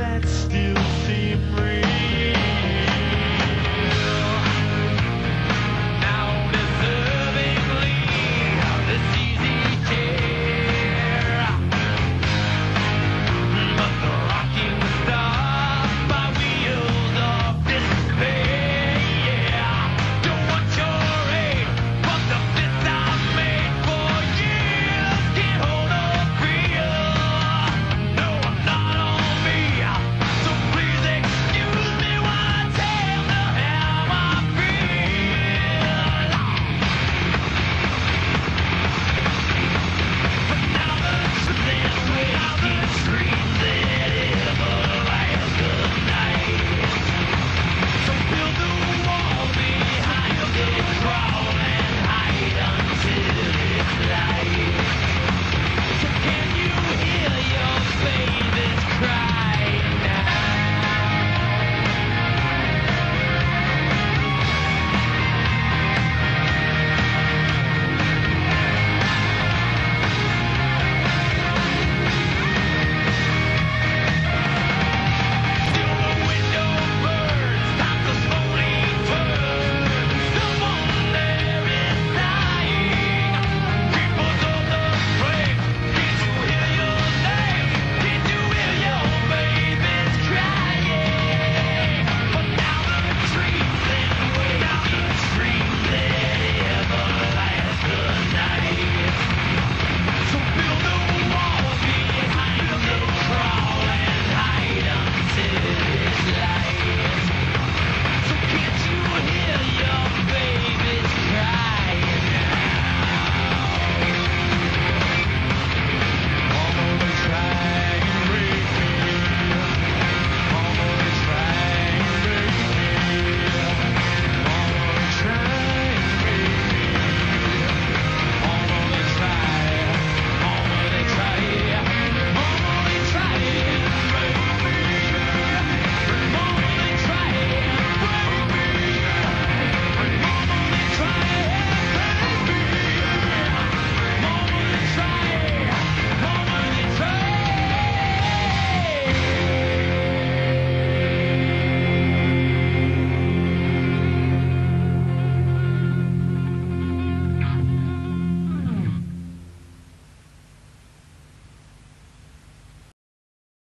that still